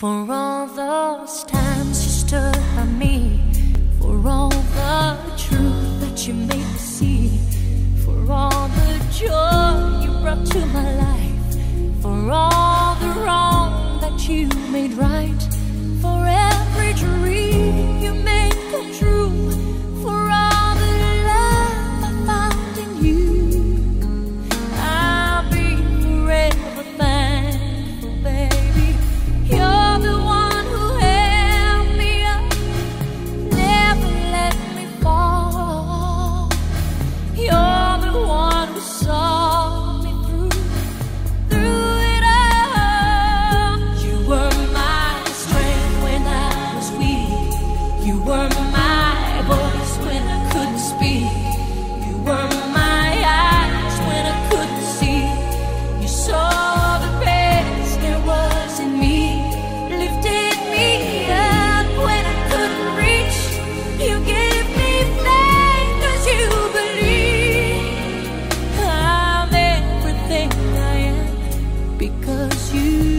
For all those times you stood by me, for all the truth that you made me see, for all the joy you brought to my life, for all because you